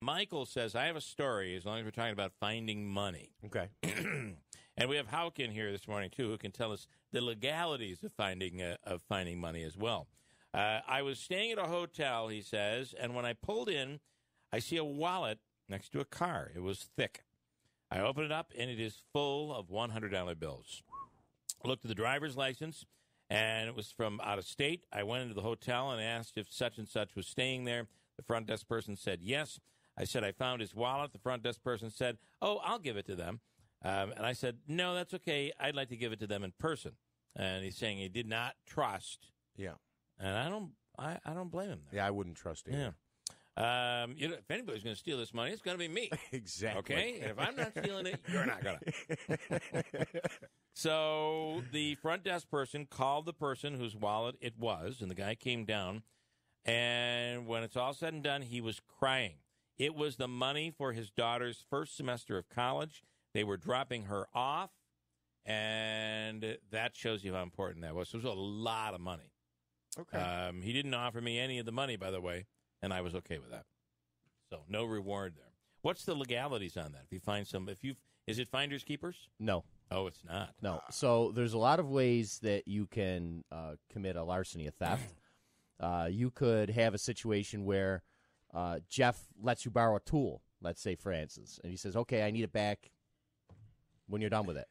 Michael says, I have a story as long as we're talking about finding money. Okay. and we have Hauk in here this morning, too, who can tell us the legalities of finding, uh, of finding money as well. Uh, I was staying at a hotel, he says, and when I pulled in, I see a wallet next to a car. It was thick. I open it up, and it is full of $100 bills. I looked at the driver's license, and it was from out of state. I went into the hotel and asked if such and such was staying there. The front desk person said yes. I said I found his wallet. The front desk person said, "Oh, I'll give it to them." Um, and I said, "No, that's okay. I'd like to give it to them in person." And he's saying he did not trust, Yeah. and I don't, I, I don't blame him. There. Yeah, I wouldn't trust him. Yeah. Um, you know, if anybody's going to steal this money, it's going to be me. Exactly. Okay, and if I'm not stealing it, you're not gonna. so the front desk person called the person whose wallet it was, and the guy came down. And when it's all said and done, he was crying. It was the money for his daughter's first semester of college. They were dropping her off, and that shows you how important that was. So it was a lot of money. Okay. Um, he didn't offer me any of the money, by the way, and I was okay with that. So no reward there. What's the legalities on that? If you find some, if you is it finders keepers? No, Oh, it's not. no. So there's a lot of ways that you can uh, commit a larceny, a theft. Uh, you could have a situation where uh, Jeff lets you borrow a tool, let's say, for instance, and he says, "Okay, I need it back when you're done with it,"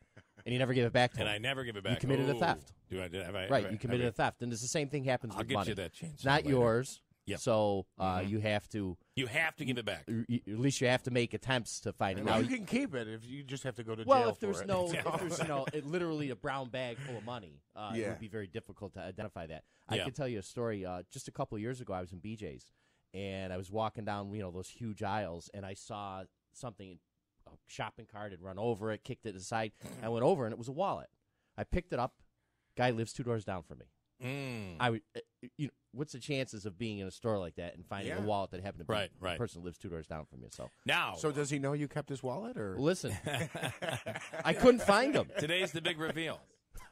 and you never give it back to And him. I never give it back. You committed a Oh, theft. Do I? Did, have I right, have I- you committed have a theft, and it's the same thing happens I'll with get money. you that chance It's not later. yours. Yep. So uh, Mhm. you have to, I- You have to give it back. y- at least you have to make attempts to find it. Now, you can keep it if you just have to go to Well, jail if there's it. no, if there's you know, it, literally a brown bag full of money, uh, it Yeah. would be very difficult to identify that. I Yeah. can tell you a story. Uh, just a couple of years ago, I was in BJ's, and I was walking down, you know, those huge aisles, and I saw something, a shopping cart had run over it, kicked it aside. I went over, and it was a wallet. I picked it up. Guy lives two doors down from me. Mm. I would, uh, you know, what's the chances of being in a store like that and finding Yeah. a wallet that happened to be Right, the right. person who lives two doors down from you? So Now, So does he know you kept his wallet or? listen, I couldn't find him. Today's the big reveal.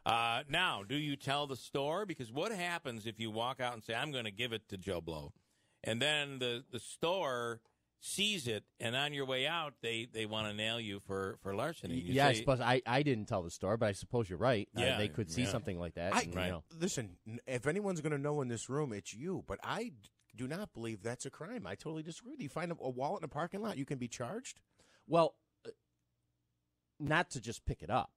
Uh, now, do you tell the store? Because what happens if you walk out and say, I'm going to give it to Joe Blow, and then the, the store sees it, and on your way out, they, they want to nail you for, for larceny. You yeah, I suppose I, I didn't tell the store, but I suppose you're right. Uh, Yeah, they could see yeah. something like that. I, and, you Right. know. Listen, if anyone's going to know in this room, it's you. But I do not believe that's a crime. I totally disagree with you. You find a, a wallet in a parking lot, you can be charged. Well, uh, not to just pick it up,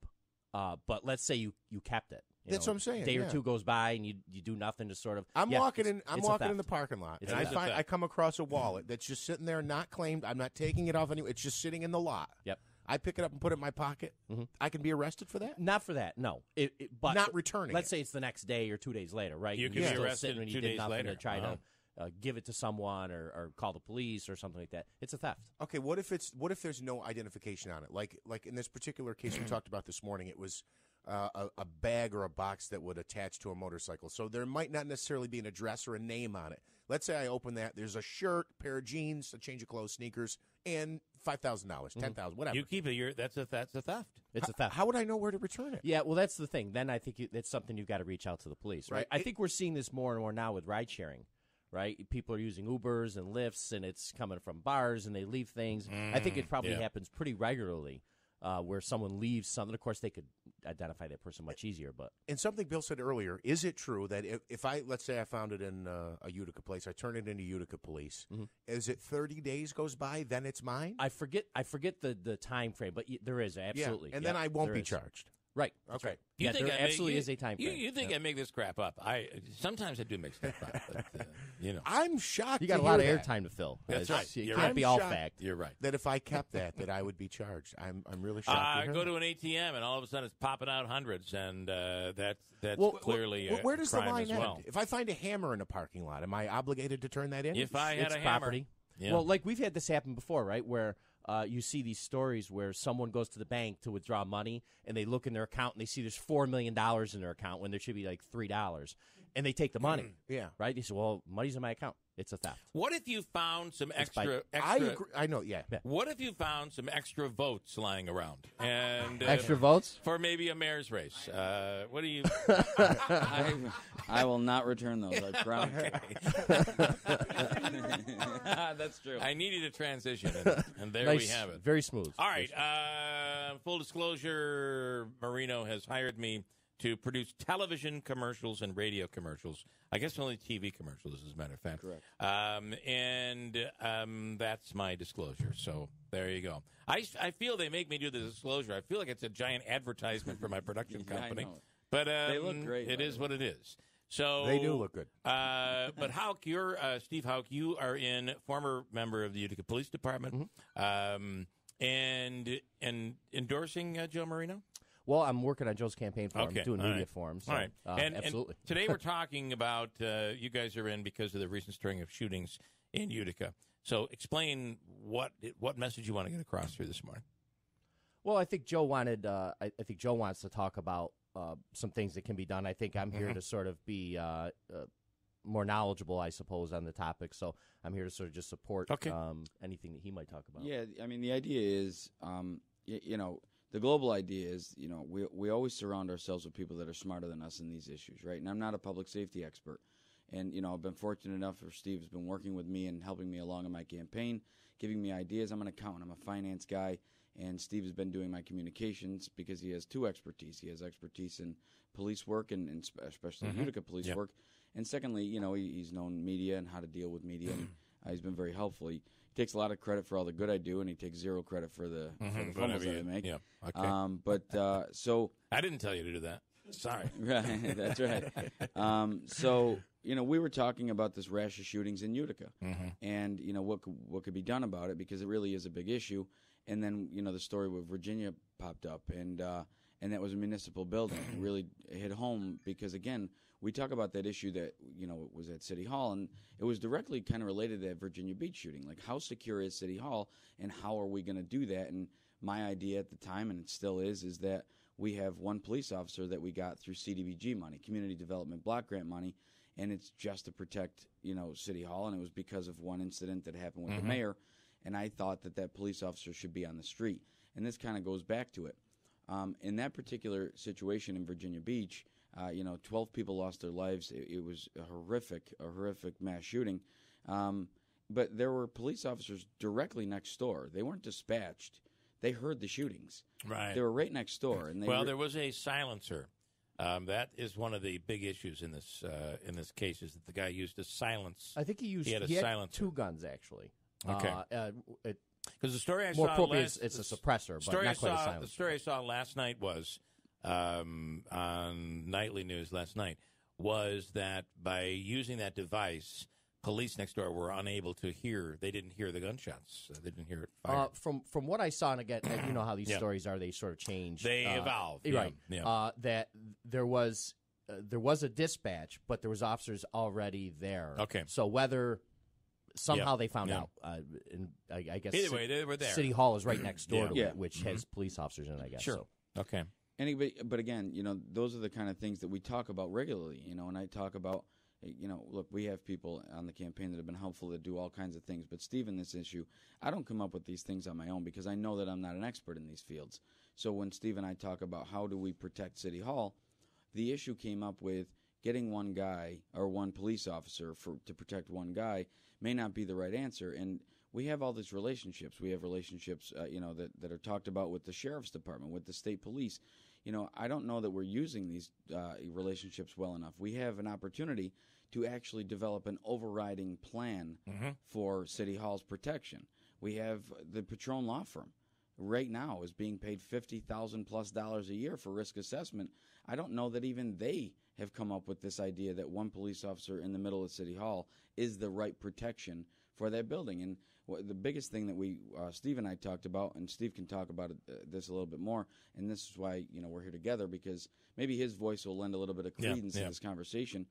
uh, but let's say you, you kept it. You That's know, what I'm saying, day yeah. or two goes by and you you do nothing to sort of. I'm yeah, walking in. I'm walking in the parking lot, It's and a I theft. find It's a I come across a wallet that's just sitting there, not claimed. I'm not taking it off anywhere. It's just sitting in the lot. Yep. I pick it up and put it in my pocket. Mhm. I can be arrested for that. Not for that, no. It, it, but Not returning Let's it. say it's the next day or two days later, right? You And can you're be still arrested sitting and you two did days nothing later. to try Wow. to uh, give it to someone or, or call the police or something like that. It's a theft. Okay, what if it's what if there's no identification on it? Like like in this particular case we talked about this morning, it was uh, a, a bag or a box that would attach to a motorcycle. So there might not necessarily be an address or a name on it. Let's say I open that. There's a shirt, pair of jeans, a change of clothes, sneakers, and five thousand dollars, ten thousand, whatever. You keep it. You're, that's a that's a theft. It's a theft. How would I know where to return it? Yeah, well, that's the thing. Then I think you, that's something you've got to reach out to the police, right? Right. I It- think we're seeing this more and more now with ride sharing, right? People are using Ubers and Lyfts, and it's coming from bars, and they leave things. I think it probably yeah. happens pretty regularly, uh, where someone leaves something. Of course, they could identify that person much easier, but And something Bill said earlier, is it true that if, if I, let's say I found it in uh, a Utica place, I turn it into Utica police, is it 30 days goes by, then it's mine? I forget I forget the the time frame, but y- there is absolutely, Yeah, and then I won't be is. charged. Right. That's Okay. right. You yeah, think there I make- absolutely you- is a time You, frame. you think I make this crap up? I sometimes I do make stuff up, but uh, you know I'm shocked. you got to a lot of airtime to fill. That's right. It You're can't right. be I'm all shocked. fact. you're right. that if I kept that, that I would be charged. I'm I'm really shocked. Uh, to hear go that. to an ATM and all of a sudden it's popping out hundreds, and uh, that's that's Well, clearly wh- a where does the crime line end? well. If I find a hammer in a parking lot, am I obligated to turn that in? If I had it's a hammer, property. Yeah. Well, like we've had this happen before, right? Where uh, you see these stories where someone goes to the bank to withdraw money and they look in their account and they see there's four million dollars in their account when there should be like three dollars, and they take the money. yeah. Right? They say, "Well, money's in my account." It's a theft. What if you found some It's by- extra? I agree. I know. Yeah. What if you found some extra votes lying around and uh, Extra votes? for maybe a mayor's race? Uh, what do you? I, I will not return those. I promise. That's true. I needed a transition, and, and there nice, we have it. Very smooth. All right. Uh, full disclosure: Marino has hired me to produce television commercials and radio commercials. I guess only TV commercials, as a matter of fact. Correct. Um, and um, that's my disclosure. So there you go. I, I feel they make me do the disclosure. I feel like it's a giant advertisement for my production Yeah, I company. know. But um, They look great, It by what it is. So They do look good. Uh, but Hauk, you're uh, Steve Hauk. You are in former member of the Utica Police Department, Mm-hmm. um, and and endorsing uh, Joe Marino. Well, I'm working on Joe's campaign for Okay, him, doing all media right. for him. So, All right, uh, and, and absolutely. today we're talking about uh, you guys are in because of the recent string of shootings in Utica. So explain what what message you want to get across here this morning. Well, I think Joe wanted. Uh, I, I think Joe wants to talk about uh, some things that can be done. I think I'm Mm-hmm. here to sort of be uh, uh, more knowledgeable, I suppose, on the topic. So I'm here to sort of just support Okay. um, anything that he might talk about. Yeah, I mean, the idea is, um, y- you know, the global idea is, you know, we we always surround ourselves with people that are smarter than us in these issues, right? And I'm not a public safety expert, and you know, I've been fortunate enough for Steve has been working with me and helping me along in my campaign, giving me ideas. I'm an accountant, I'm a finance guy, and Steve has been doing my communications because he has two expertise. He has expertise in police work and, and spe- especially mm-hmm. Utica police Yep. work, and secondly, you know, he, he's known media and how to deal with media. and, uh, he's been very helpful. He takes a lot of credit for all the good I do, and he takes zero credit for the, for the fumbles Mm-hmm. Whatever that you- I make. yeah, okay. Um, but uh, so I didn't tell you to do that. Sorry. right, that's right. Um, so you know, we were talking about this rash of shootings in Utica, Mm-hmm. and you know what could, what could be done about it because it really is a big issue. And then you know the story with Virginia popped up, and uh, and that was a municipal building. It really hit home because again, we talk about that issue that you know was at City Hall, and it was directly kind of related to that Virginia Beach shooting. Like, how secure is City Hall, and how are we going to do that? And my idea at the time, and it still is, is that we have one police officer that we got through CDBG money, Community Development Block Grant money, and it's just to protect you know City Hall, and it was because of one incident that happened with the mayor, and I thought that that police officer should be on the street, and this kind of goes back to it. Um, in that particular situation in Virginia Beach, uh, you know, 12 people lost their lives. It, it was a horrific, a horrific mass shooting. Um, but there were police officers directly next door. They weren't dispatched. They heard the shootings. Right. They were right next door, and they well, re- there was a silencer. Um, that is one of the big issues in this uh, in this case is that the guy used a silence I think he used He had a silencer. two guns actually. Okay. Uh, uh, because the story I more saw last, it's, it's a suppressor, but not I quite a silencer. The story I saw last night was um, on nightly news last night was that by using that device, police next door were unable to hear. They didn't hear the gunshots. They didn't hear it fired. Uh, from from what I saw, and again, uh, you know how these Yeah. stories are; they sort of change. They uh, evolve, yeah, right? yeah. Uh, that there was uh, there was a dispatch, but there was officers already there. Okay. so whether somehow Yeah, they found yeah. out, uh, and I, I guess Either Ci- way, they were there. City Hall is right next door Yeah. to Yeah. it, which has police officers in it. I guess. Sure. So. Okay. Anybody, but again, you know, those are the kind of things that we talk about regularly. You know, and I talk about, you know, look, we have people on the campaign that have been helpful to do all kinds of things. But Steve, this issue, I don't come up with these things on my own because I know that I'm not an expert in these fields. So when Steve and I talk about how do we protect City Hall, the issue came up with getting one guy or one police officer for to protect one guy may not be the right answer and we have all these relationships we have relationships uh, you know that, that are talked about with the sheriff's department with the state police you know i don't know that we're using these uh, relationships well enough we have an opportunity to actually develop an overriding plan for city hall's protection we have the patron law firm right now is being paid fifty thousand plus dollars a year for risk assessment. I don't know that even they have come up with this idea that one police officer in the middle of City Hall is the right protection for that building. And wh- the biggest thing that we, uh, Steve and I talked about, and Steve can talk about it, uh, this a little bit more. And this is why you know we're here together because maybe his voice will lend a little bit of credence yeah. to this conversation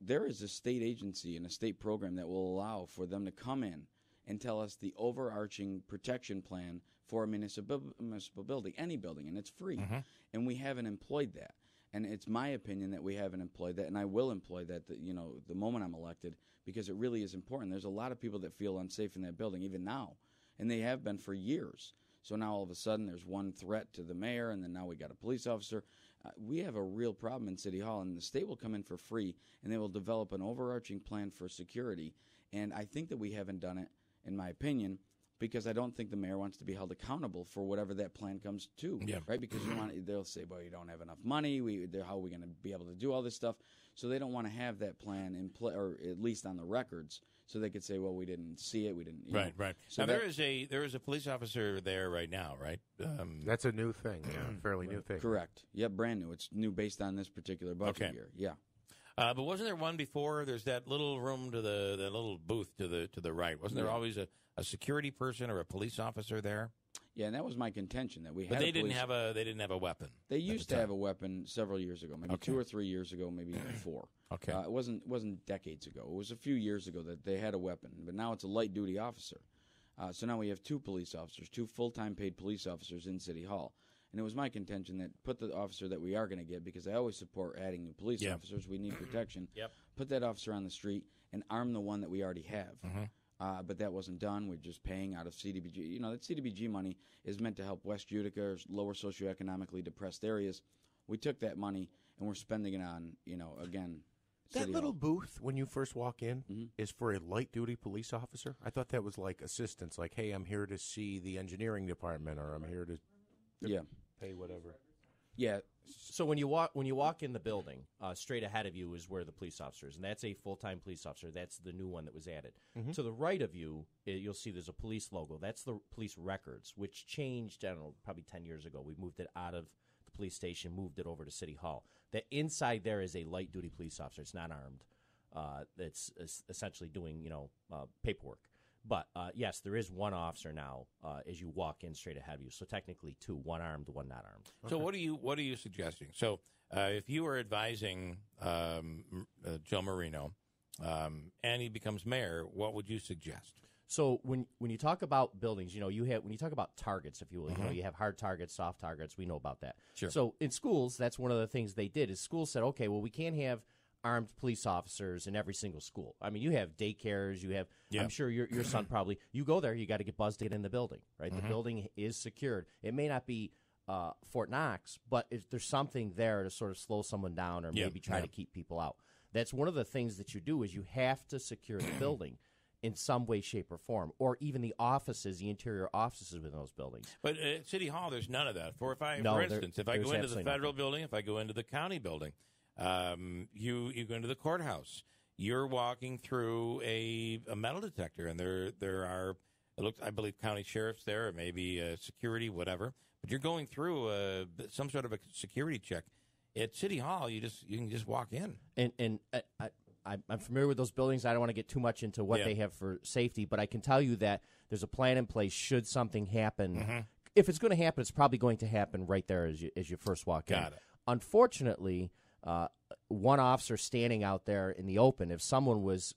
there is a state agency and a state program that will allow for them to come in and tell us the overarching protection plan for a municipal, municipal building, any building, and it's free. And we haven't employed that. And it's my opinion that we haven't employed that, and I will employ that. The, you know, the moment I'm elected, because it really is important. There's a lot of people that feel unsafe in that building even now, and they have been for years. So now all of a sudden there's one threat to the mayor, and then now we got a police officer. Uh, we have a real problem in City Hall, and the state will come in for free, and they will develop an overarching plan for security. And I think that we haven't done it, in my opinion, because I don't think the mayor wants to be held accountable for whatever that plan comes to. Yeah. Right? Because you want they'll say, "Well, you don't have enough money. We, how are we going to be able to do all this stuff?" So they don't want to have that plan in play, or at least on the records, so they could say, "Well, we didn't see it. We didn't." you Right, know. right. So now that- there is a there is a police officer there right now, right? Um, That's a new thing, yeah, fairly new thing. Correct. Yep, brand new. It's new based on this particular budget Okay. year. Yeah. Uh, but wasn't there one before? There's that little room to the that little booth to the to the right. Wasn't there always a, a security person or a police officer there? Yeah, and that was my contention that we had. But a they didn't have a they didn't have a weapon. They at the used to have a weapon several years ago, maybe Okay. two or three years ago, maybe even four. Okay. Uh, it wasn't wasn't decades ago. It was a few years ago that they had a weapon, but now it's a light duty officer. Uh, so now we have two police officers, two full time paid police officers in City Hall. And it was my contention that put the officer that we are going to get because I always support adding new police Yeah. officers. We need protection. Yep. Put that officer on the street and arm the one that we already have. Mm-hmm. Uh, but that wasn't done. We're just paying out of CDBG. You know, that CDBG money is meant to help West Utica or lower socioeconomically depressed areas. We took that money and we're spending it on, you know, again, That City little Hall. booth when you first walk in Mhm. is for a light duty police officer. I thought that was like assistance, like, hey, I'm here to see the engineering department, or I'm here to Yeah. pay whatever. Yeah. So when you walk when you walk in the building, uh, straight ahead of you is where the police officer is, and that's a full time police officer. That's the new one that was added. To the right of you, uh, you'll see there's a police logo. That's the police records, which changed. I don't know, probably ten years ago. We moved it out of the police station, moved it over to City Hall. The inside there is a light duty police officer. It's not armed. Uh, that's es- essentially doing you know uh, paperwork. But uh, yes, there is one officer now uh, as you walk in straight ahead of you. So technically two, one armed, one not armed. So what are you what are you suggesting? So uh, if you were advising um, uh, Joe Marino um, and he becomes mayor, what would you suggest? So when when you talk about buildings, you know, you have when you talk about targets, if you will, you know, you have hard targets, soft targets. We know about that. Sure. So in schools, that's one of the things they did. Is schools said, okay, well, we can't have armed police officers in every single school. I mean, you have daycares, you have. I'm sure your your son probably. You go there, you got to get buzzed to get in the building, right? The building is secured. It may not be. Uh, Fort Knox, but if there's something there to sort of slow someone down or maybe try to keep people out. That's one of the things that you do is you have to secure the building in some way, shape, or form, or even the offices, the interior offices within those buildings. But at City Hall, there's none of that. For if I, No, for there- instance, if I go into the federal building, if I go into the county building, um, you you go into the courthouse, you're walking through a, a metal detector, and there there are it looks I believe county sheriffs there, or maybe uh, security, whatever. But you're going through uh, some sort of a security check. At City Hall, you just you can just walk in. And and I, I, I'm familiar with those buildings. I don't want to get too much into what Yeah. they have for safety, but I can tell you that there's a plan in place should something happen. Mm-hmm. If it's going to happen, it's probably going to happen right there as you as you first walk in. It. Unfortunately, uh, one officer standing out there in the open, if someone was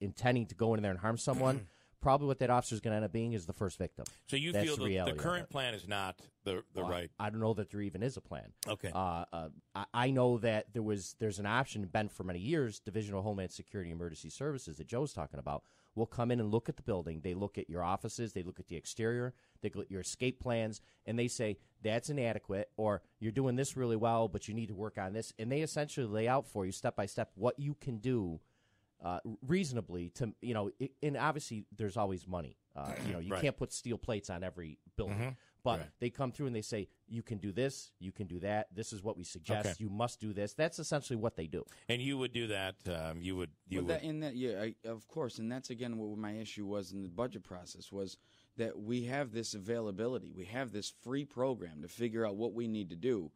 intending to go in there and harm someone, probably what that officer is going to end up being is the first victim. So you That's feel the the, the current plan is not the the Well, right. I don't know that there even is a plan. Okay. Uh, uh, I, I know that there was there's an option been for many years. Division of Homeland Security Emergency Services that Joe's talking about will come in and look at the building. They look at your offices. They look at the exterior. They look at your escape plans, and they say that's inadequate, or you're doing this really well, but you need to work on this. And they essentially lay out for you step by step what you can do uh, reasonably to you know. It, and obviously, there's always money. Uh, you know, you Right. can't put steel plates on every building. Mhm. But Right. they come through and they say, you can do this, you can do that. This is what we suggest. Okay. You must do this. That's essentially what they do. and you would do that. Um, you would. You well, would. that, in that, yeah, I, of course, and that's again what my issue was in the budget process was that we have this availability, we have this free program to figure out what we need to do,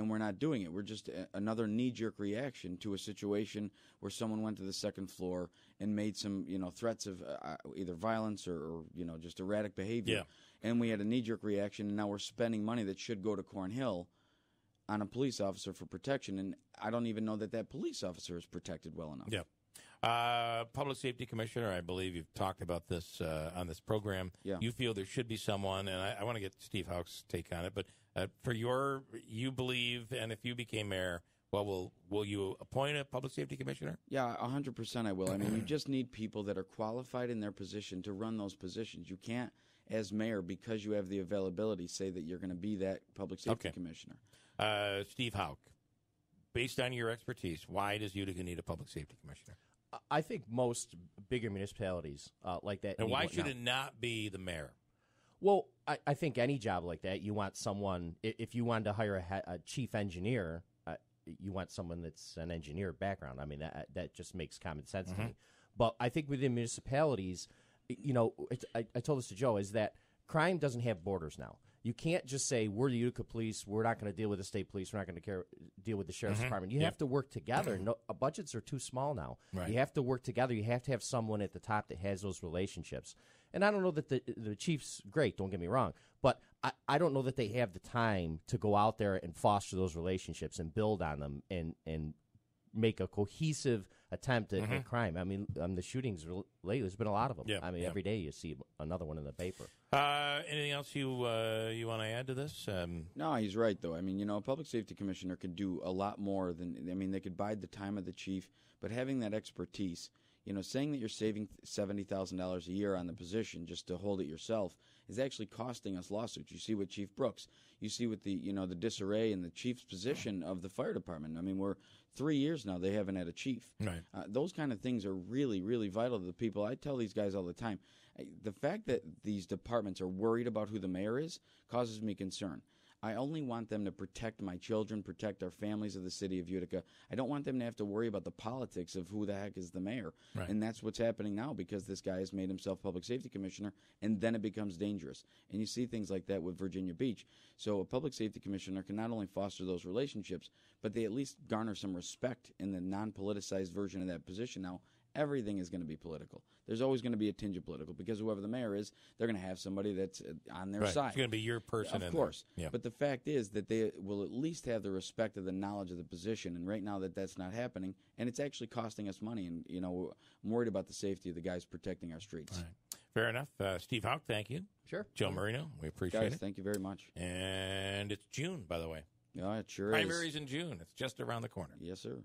and we're not doing it. We're just a, another knee-jerk reaction to a situation where someone went to the second floor and made some, you know, threats of uh, either violence or, or you know just erratic behavior. Yeah. And we had a knee-jerk reaction, and now we're spending money that should go to Cornhill on a police officer for protection, and I don't even know that that police officer is protected well enough. Yeah. Uh, Public Safety Commissioner, I believe you've talked about this uh, on this program. Yeah. You feel there should be someone, and I, I want to get Steve Hauk's take on it. But uh, for your, you believe, and if you became mayor, Well, will will you appoint a public safety commissioner? Yeah, a hundred percent. I will. I mean, you just need people that are qualified in their position to run those positions. You can't, as mayor, because you have the availability, say that you're going to be that public safety Okay. commissioner. Uh, Steve Hauk, based on your expertise, why does Utica need a public safety commissioner? I- think most bigger municipalities uh, like that. And why should it not be the mayor? Well, I, I think any job like that, you want someone. If you wanted to hire a, a chief engineer, uh, you want someone that's an engineer background. I mean, that that just makes common sense to me. But I think within municipalities, you know, it's, I, I told this to Joe is that crime doesn't have borders now. You can't just say we're the Utica police. We're not going to deal with the state police. We're not going to care, deal with the sheriff's department. You Yep. have to work together. No, uh, budgets are too small now. Right. You have to work together. You have to have someone at the top that has those relationships. And I don't know that the the chief's great. Don't get me wrong, but I, I don't know that they have the time to go out there and foster those relationships and build on them and and make a cohesive attempt at, at crime. I mean, um, the shootings rel- lately, there's been a lot of them. Yeah, I mean, yeah. every day you see another one in the paper. Uh, anything else you uh, you want to add to this? Um, No, he's right though. I mean, you know, a public safety commissioner could do a lot more than. I mean, they could bide the time of the chief, but having that expertise, you know, saying that you're saving seventy thousand dollars a year on the position just to hold it yourself is actually costing us lawsuits. You see with Chief Brooks, you see with the you know the disarray in the chief's position of the fire department. I mean, we're three years now they haven't had a chief. Right. Uh, those kind of things are really, really vital to the people. I tell these guys all the time. The fact that these departments are worried about who the mayor is causes me concern. I only want them to protect my children, protect our families of the city of Utica. I don't want them to have to worry about the politics of who the heck is the mayor. Right. And that's what's happening now because this guy has made himself public safety commissioner, and then it becomes dangerous. And you see things like that with Virginia Beach. So a public safety commissioner can not only foster those relationships, but they at least garner some respect in the non politicized version of that position. Now, everything is going to be political. There's always going to be a tinge of political because whoever the mayor is, they're going to have somebody that's uh, on their right. side. It's going to be your person. in Of course. Yeah. But the fact is that they will at least have the respect of the knowledge of the position. And right now that that's not happening, and it's actually costing us money. And you know, I'm worried about the safety of the guys protecting our streets. Right. Fair enough. Uh, Steve Hauk, thank you. Sure. Joe Marino, we appreciate Guys, it. thank you very much. And it's June, by the way. Yeah, it sure is. Primaries in June. It's just around the corner. Yes, sir.